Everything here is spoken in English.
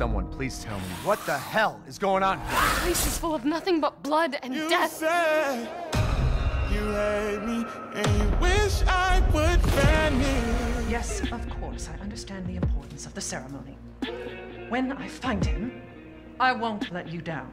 someone please tell me what the hell is going on here? The place is full of nothing but blood and You death. said you hate me and you wish I would vanish. Yes, of course, I understand the importance of the ceremony. When I find him, I won't let you down.